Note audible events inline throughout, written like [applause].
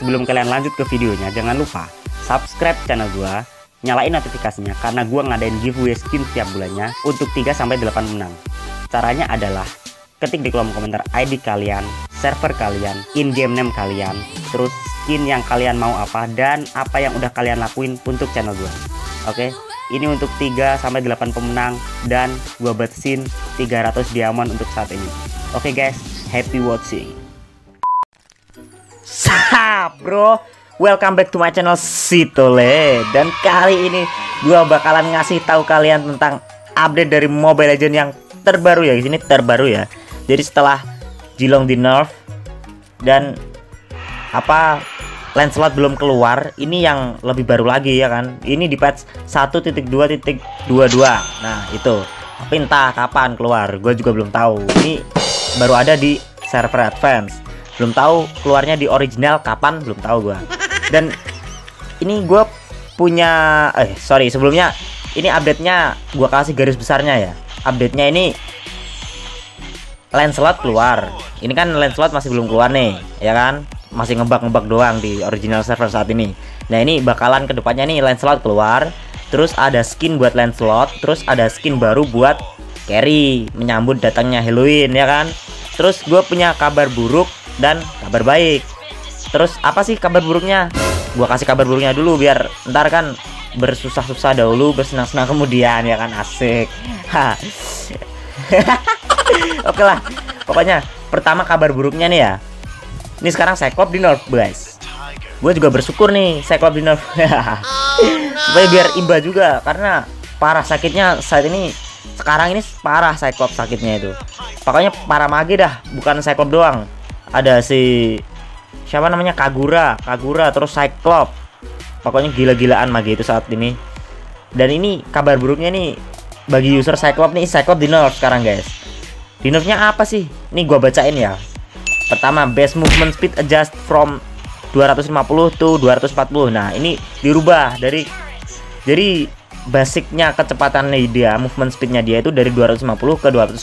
sebelum kalian lanjut ke videonya, jangan lupa subscribe channel gua, nyalain notifikasinya karena gua ngadain giveaway skin setiap bulannya untuk 3 sampai 8 menang. Caranya adalah ketik di kolom komentar ID kalian, server kalian, in-game name kalian, terus skin yang kalian mau apa dan apa yang udah kalian lakuin untuk channel gua. Oke, ini untuk 3 sampai 8 pemenang dan gua batasin 300 diamond untuk saat ini. Oke guys, happy watching. Sap bro Welcome back to my channel Sitole Dan kali ini gua bakalan ngasih tahu kalian tentang update dari Mobile Legends yang terbaru ya. Ini terbaru ya. Jadi setelah Jilong di nerf dan apa Lancelot belum keluar, ini yang lebih baru lagi ya kan. Ini di patch 1.2.22. Nah, itu. Tapi entah kapan keluar, gue juga belum tahu. Ini baru ada di server advance belum tahu keluarnya di original kapan belum tahu gua. Dan ini gue punya eh sorry sebelumnya ini update nya gua kasih garis besarnya ya. Update nya ini Lancelot keluar. Ini kan Lancelot masih belum keluar nih ya kan? Masih ngebak-ngebak doang di original server saat ini. Nah ini bakalan ke depannya nih Lancelot keluar. Terus ada skin buat Lancelot terus ada skin baru buat Carry menyambut datangnya Halloween ya kan? Terus gue punya kabar buruk dan kabar baik. Terus apa sih kabar buruknya? Gua kasih kabar buruknya dulu biar ntar kan bersusah-susah dahulu, bersenang-senang kemudian ya kan asik. [laughs] Oke lah. Pokoknya pertama kabar buruknya nih ya. Ini sekarang Cyclops di nerf, guys. Gue juga bersyukur nih Cyclops di nerf. [laughs] Supaya biar imba juga karena parah sakitnya saat ini sekarang ini parah Cyclops sakitnya itu. Pokoknya parah mage dah, bukan Cyclops doang ada si siapa namanya? Kagura. Kagura terus Cyclops. Pokoknya gila-gilaan magi itu saat ini. Dan ini kabar buruknya nih bagi user Cyclops nih Cyclops di nerf sekarang guys. Di nerfnya apa sih? Nih gua bacain ya. Pertama best movement speed adjust from 250 to 240 nah ini dirubah dari jadi basicnya kecepatannya dia movement speednya dia itu dari 250 ke 240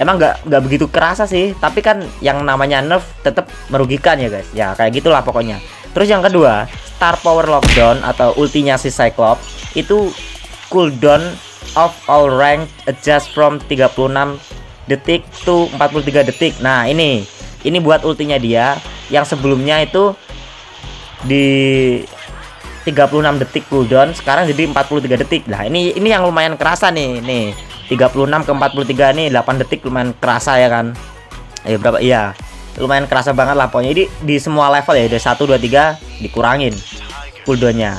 emang nggak nggak begitu kerasa sih tapi kan yang namanya nerf tetap merugikan ya guys. Ya kayak gitulah pokoknya. Terus yang kedua star power lockdown atau ultinya si Cyclops itu cooldown of all rank adjust from 36 detik to 43 detik. Nah ini ini buat ultinya dia. Yang sebelumnya itu di 36 detik cooldown sekarang jadi 43 detik. Lah ini ini yang lumayan kerasa nih nih 36 ke 43 nih 8 detik lumayan kerasa ya kan. Eh berapa? Iya lumayan kerasa banget lah pokoknya. Ini di semua level ya dari 1 2 3 dikurangin cooldownnya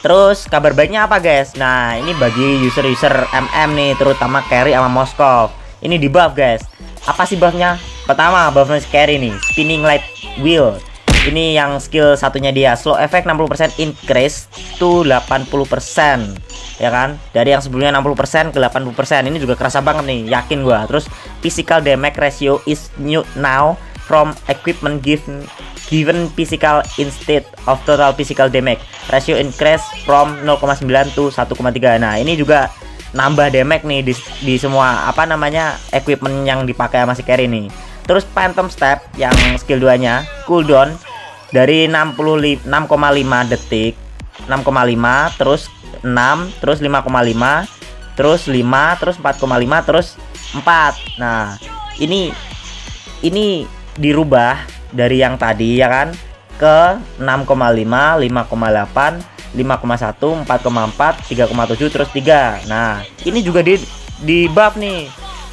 terus kabar baiknya apa guys? Nah ini bagi user-user MM nih terutama carry sama Moskov. Ini di buff guys. Apa sih buffnya? Pertama buffnya carry nih spinning light wheel ini yang skill satunya dia. Slow effect 60% increase to 80% ya kan? Dari yang sebelumnya 60% ke 80% ini juga kerasa banget nih yakin gua. Terus physical damage ratio is new now from equipment given given physical instead of total physical damage. Ratio increase from 0,9 to 1,3 nah ini juga nambah damage nih di, di semua apa namanya equipment yang dipakai sama si carry nih. Terus phantom step yang skill 2 nya cooldown dari 65 6,5 detik 6,5 terus 6 terus 5,5 terus 5 terus 4,5 terus 4 nah ini ini dirubah dari yang tadi ya kan? Ke 6,5 5,8 5,1 4,4 3,7 terus 3 nah ini juga di di buff nih.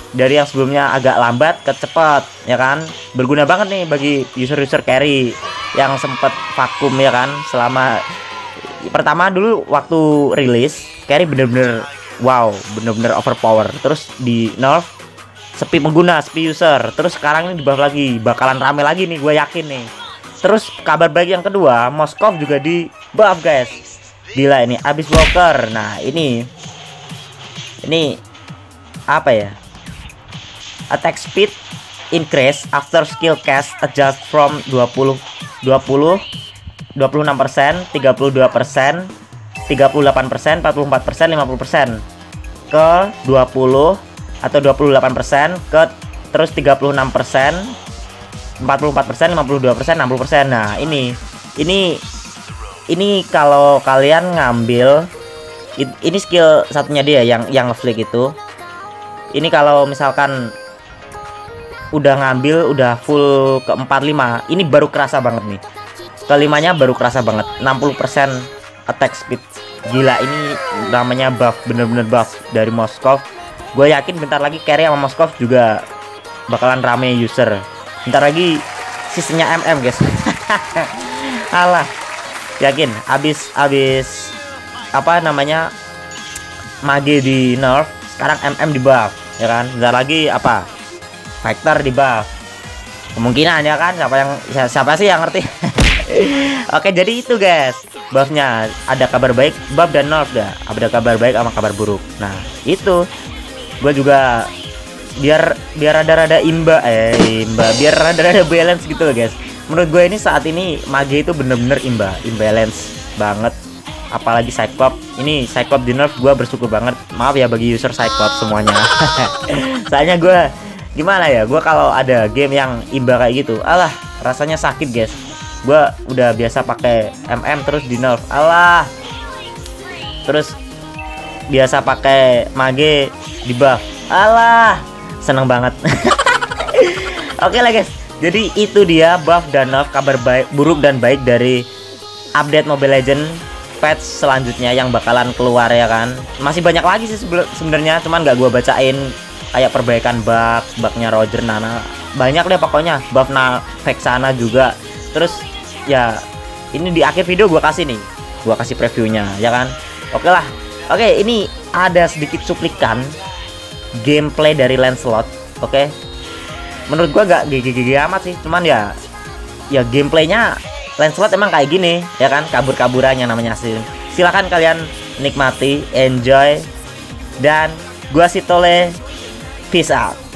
Dari yang sebelumnya agak lambat ke cepat ya kan? Berguna banget nih bagi user-user carry yang sempat vakum ya kan? Selama pertama dulu waktu rilis carry bener-bener wow bener-bener overpower. Terus di nerf sepi pengguna sepi user. Terus sekarang ini di buff lagi bakalan rame lagi nih gue yakin nih. Terus kabar baik yang kedua Moskov juga di buff guys. Gila ini abis walker nah ini ini apa ya? Attack speed increase after skill cast adjust from 20 20 26 persen, 32 persen, 38 persen, 44 persen, 50 persen ke 20 atau 28 persen ke terus 36 persen 44%, 52%, 60%. Nah, ini ini ini kalau kalian ngambil ini skill satunya dia yang yang flick itu. Ini kalau misalkan udah ngambil udah full ke 45, ini baru kerasa banget nih. Kelimanya baru kerasa banget, 60% attack speed. Gila ini namanya buff, bener-bener buff dari Moskov. Gue yakin bentar lagi carry sama Moskov juga bakalan rame user. Bentar lagi sistemnya MM guys. [laughs] Alah, yakin abis abis apa namanya mage di nerf sekarang mm di buff ya kan bentar lagi apa fighter di buff kemungkinan ya kan siapa yang siapa sih yang ngerti? [laughs] Oke jadi itu guys. Buffnya ada kabar baik buff dan nerf dah. Ada kabar baik sama kabar buruk. Nah itu. Gue juga biar biar rada-rada imba eh imba. Biar rada-rada balance gitu loh guys. Menurut gue ini saat ini mage itu bener-bener imba. Imbalance banget. Apalagi Cyclops. Ini Cyclops di nerf gue bersyukur banget. Maaf ya bagi user Cyclops semuanya. [laughs] Soalnya gue gimana ya gue kalau ada game yang imba kayak gitu alah rasanya sakit guys. Gue udah biasa pakai MM terus di nerf alah. Terus biasa pakai mage di buff alah. Seneng banget. [laughs] Oke lah guys. Jadi itu dia buff dan nerf kabar baik, buruk dan baik dari update Mobile Legend patch selanjutnya yang bakalan keluar ya kan. Masih banyak lagi sih sebenarnya, cuman nggak gua bacain kayak perbaikan bug, bugnya Roger Nana. Banyak deh pokoknya, buff na Vexana juga. Terus ya ini di akhir video gua kasih nih. Gua kasih previewnya ya kan. Oke lah. Oke, ini ada sedikit cuplikan gameplay dari Lancelot. Oke, menurut gua gak gigi-gigi amat sih cuman ya ya gameplaynya Lancelot emang kayak gini ya kan kabur-kaburannya namanya sih silahkan kalian nikmati enjoy dan gua si Tole peace out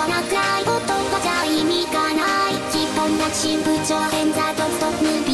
もなくない言葉じゃ意味がない。基本が新部長変座とストップ